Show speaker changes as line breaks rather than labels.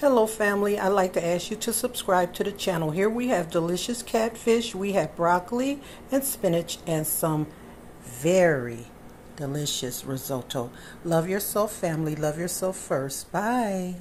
Hello family, I'd like to ask you to subscribe to the channel. Here we have delicious catfish, we have broccoli and spinach and some very delicious risotto. Love yourself family, love yourself first. Bye.